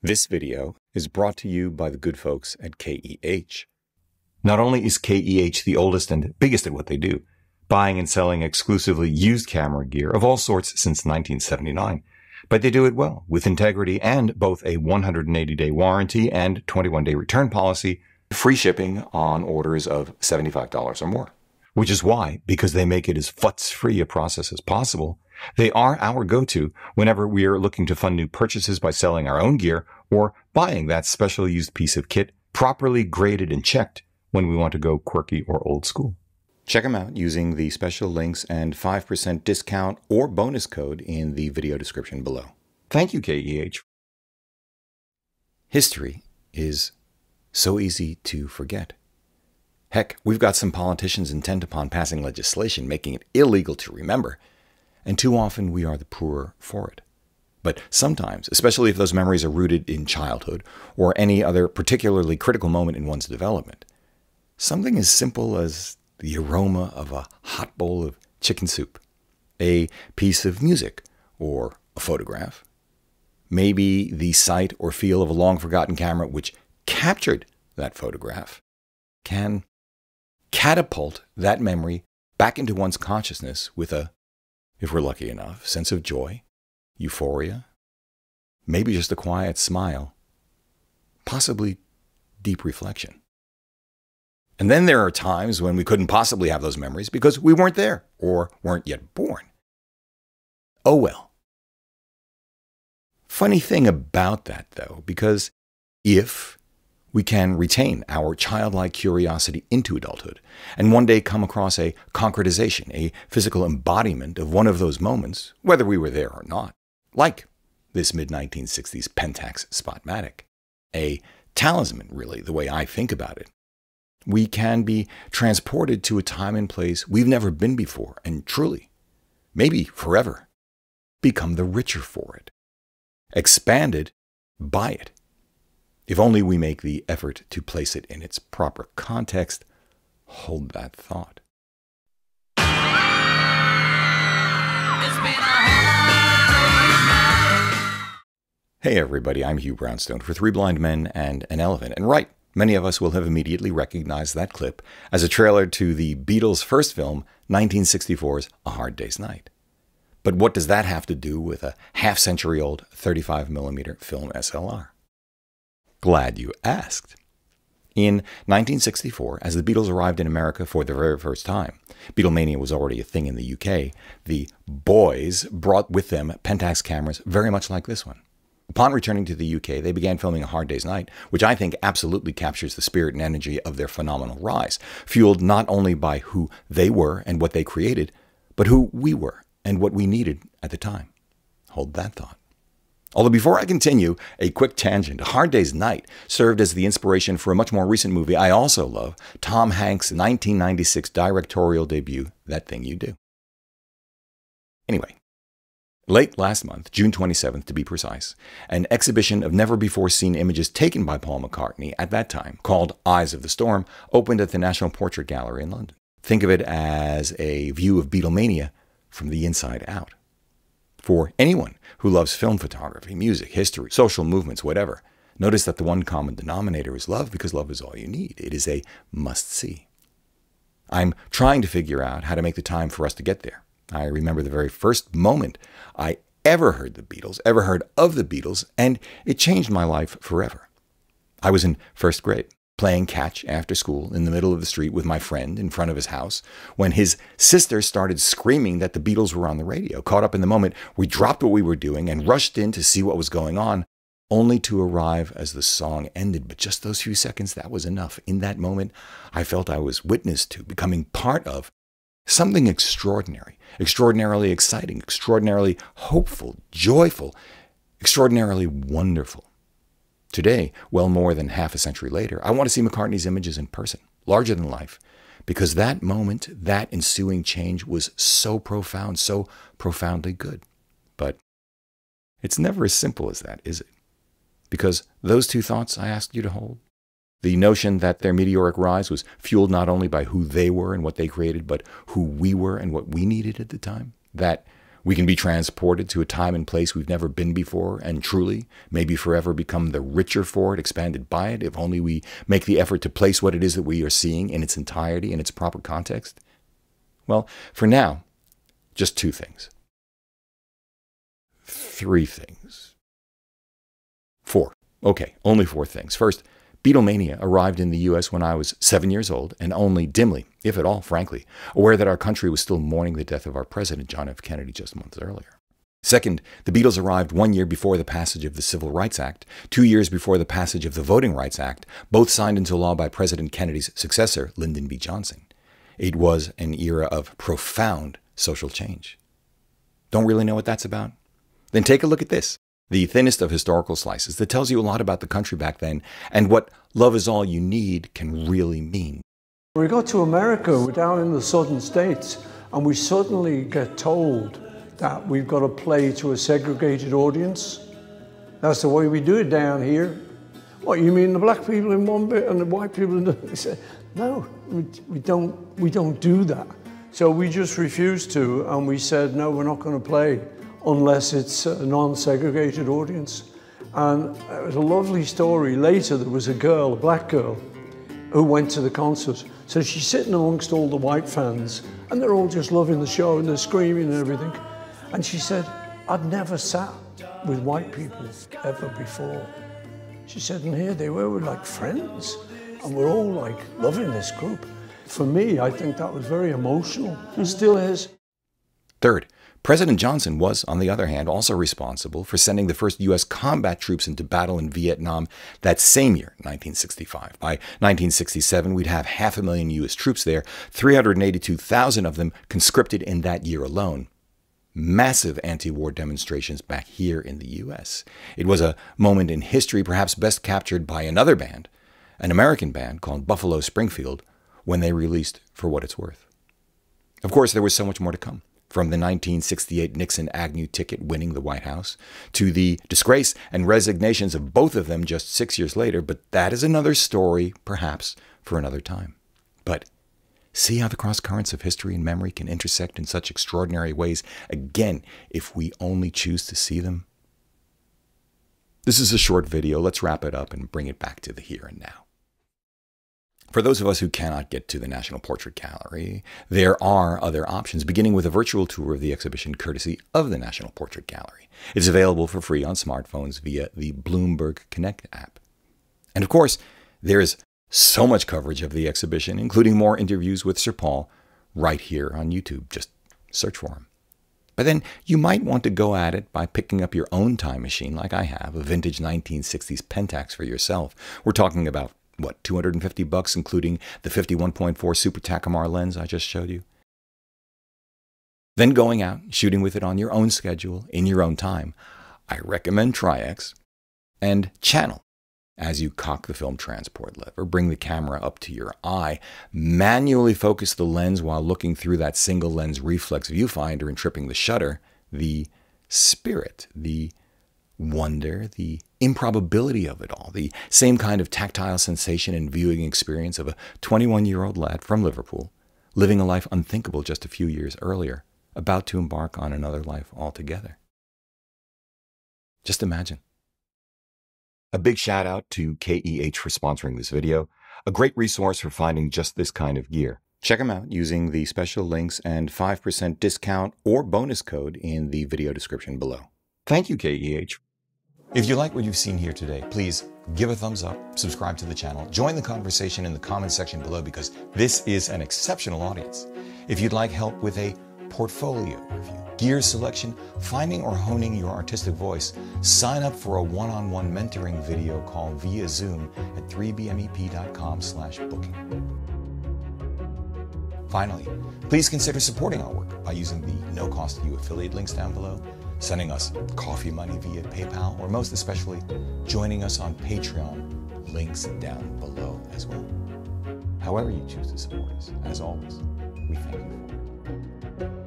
This video is brought to you by the good folks at KEH. Not only is KEH the oldest and biggest at what they do, buying and selling exclusively used camera gear of all sorts since 1979, but they do it well with integrity and both a 180 day warranty and 21 day return policy, free shipping on orders of $75 or more. Which is why, because they make it as futz free a process as possible, they are our go-to whenever we are looking to fund new purchases by selling our own gear or buying that special used piece of kit properly graded and checked when we want to go quirky or old school. Check them out using the special links and 5% discount or bonus code in the video description below. Thank you, KEH. History is so easy to forget. Heck, we've got some politicians intent upon passing legislation making it illegal to remember and too often we are the poorer for it. But sometimes, especially if those memories are rooted in childhood or any other particularly critical moment in one's development, something as simple as the aroma of a hot bowl of chicken soup, a piece of music, or a photograph, maybe the sight or feel of a long forgotten camera which captured that photograph, can catapult that memory back into one's consciousness with a if we're lucky enough, sense of joy, euphoria, maybe just a quiet smile, possibly deep reflection. And then there are times when we couldn't possibly have those memories because we weren't there or weren't yet born. Oh well. Funny thing about that, though, because if we can retain our childlike curiosity into adulthood and one day come across a concretization, a physical embodiment of one of those moments, whether we were there or not, like this mid 1960s Pentax Spotmatic, a talisman, really, the way I think about it. We can be transported to a time and place we've never been before and truly, maybe forever, become the richer for it, expanded by it if only we make the effort to place it in its proper context, hold that thought. Hey everybody, I'm Hugh Brownstone for Three Blind Men and an Elephant. And right, many of us will have immediately recognized that clip as a trailer to the Beatles' first film, 1964's A Hard Day's Night. But what does that have to do with a half century old 35mm film SLR? Glad you asked. In 1964, as the Beatles arrived in America for the very first time, Beatlemania was already a thing in the UK, the boys brought with them Pentax cameras very much like this one. Upon returning to the UK, they began filming A Hard Day's Night, which I think absolutely captures the spirit and energy of their phenomenal rise, fueled not only by who they were and what they created, but who we were and what we needed at the time. Hold that thought. Although before I continue, a quick tangent. Hard Day's Night served as the inspiration for a much more recent movie I also love, Tom Hanks' 1996 directorial debut, That Thing You Do. Anyway, late last month, June 27th to be precise, an exhibition of never before seen images taken by Paul McCartney at that time, called Eyes of the Storm, opened at the National Portrait Gallery in London. Think of it as a view of Beatlemania from the inside out for anyone who loves film photography, music, history, social movements, whatever. Notice that the one common denominator is love because love is all you need. It is a must see. I'm trying to figure out how to make the time for us to get there. I remember the very first moment I ever heard the Beatles, ever heard of the Beatles, and it changed my life forever. I was in first grade playing catch after school in the middle of the street with my friend in front of his house when his sister started screaming that the Beatles were on the radio. Caught up in the moment, we dropped what we were doing and rushed in to see what was going on, only to arrive as the song ended. But just those few seconds, that was enough. In that moment, I felt I was witness to, becoming part of something extraordinary, extraordinarily exciting, extraordinarily hopeful, joyful, extraordinarily wonderful. Today, well more than half a century later, I want to see McCartney's images in person, larger than life, because that moment, that ensuing change was so profound, so profoundly good. But it's never as simple as that, is it? Because those two thoughts I asked you to hold the notion that their meteoric rise was fueled not only by who they were and what they created, but who we were and what we needed at the time. That We can be transported to a time and place we've never been before, and truly, maybe forever become the richer for it, expanded by it, if only we make the effort to place what it is that we are seeing in its entirety, in its proper context. Well, for now, just two things. Three things. Four. Okay, only four things. First, Beatlemania arrived in the US when I was seven years old and only dimly, if at all, frankly, aware that our country was still mourning the death of our president, John F. Kennedy, just months earlier. Second, the Beatles arrived one year before the passage of the Civil Rights Act, two years before the passage of the Voting Rights Act, both signed into law by President Kennedy's successor, Lyndon B. Johnson. It was an era of profound social change. Don't really know what that's about? Then take a look at this the thinnest of historical slices that tells you a lot about the country back then and what love is all you need can really mean. We got to America, we're down in the southern states, and we suddenly get told that we've got to play to a segregated audience. That's the way we do it down here. What, you mean the black people in one bit and the white people in the other? said, no, we, we, don't, we don't do that. So we just refused to, and we said, no, we're not going to play unless it's a non-segregated audience. And it was a lovely story. Later, there was a girl, a black girl, who went to the concert. So she's sitting amongst all the white fans, and they're all just loving the show, and they're screaming and everything. And she said, I'd never sat with white people ever before. She said, and here they were, we're like friends, and we're all like loving this group. For me, I think that was very emotional. It still is. Third, President Johnson was, on the other hand, also responsible for sending the first U.S. combat troops into battle in Vietnam that same year, 1965. By 1967, we'd have half a million U.S. troops there, 382,000 of them conscripted in that year alone. Massive anti war demonstrations back here in the U.S. It was a moment in history perhaps best captured by another band, an American band called Buffalo Springfield, when they released For What It's Worth. Of course, there was so much more to come from the 1968 Nixon Agnew ticket winning the White House to the disgrace and resignations of both of them just six years later, but that is another story, perhaps, for another time. But see how the cross currents of history and memory can intersect in such extraordinary ways, again, if we only choose to see them? This is a short video. Let's wrap it up and bring it back to the here and now. For those of us who cannot get to the National Portrait Gallery, there are other options, beginning with a virtual tour of the exhibition courtesy of the National Portrait Gallery. It's available for free on smartphones via the Bloomberg Connect app. And of course, there is so much coverage of the exhibition, including more interviews with Sir Paul, right here on YouTube. Just search for him. But then you might want to go at it by picking up your own time machine, like I have, a vintage 1960s Pentax for yourself. We're talking about what, 250 bucks, including the 51.4 Super Takumar lens I just showed you? Then going out, shooting with it on your own schedule, in your own time, I recommend Tri-X and channel as you cock the film transport lever, bring the camera up to your eye, manually focus the lens while looking through that single lens reflex viewfinder and tripping the shutter, the spirit, the wonder, the improbability of it all, the same kind of tactile sensation and viewing experience of a 21 year old lad from Liverpool, living a life unthinkable just a few years earlier, about to embark on another life altogether. Just imagine. A big shout out to KEH for sponsoring this video, a great resource for finding just this kind of gear. Check them out using the special links and 5% discount or bonus code in the video description below. Thank you, KEH, if you like what you've seen here today, please give a thumbs up, subscribe to the channel, join the conversation in the comment section below because this is an exceptional audience. If you'd like help with a portfolio review, gear selection, finding or honing your artistic voice, sign up for a one-on-one mentoring video call via Zoom at 3bmep.com slash booking. Finally, please consider supporting our work by using the no-cost you affiliate links down below sending us coffee money via PayPal, or most especially, joining us on Patreon, links down below as well. However, you choose to support us, as always, we thank you for it.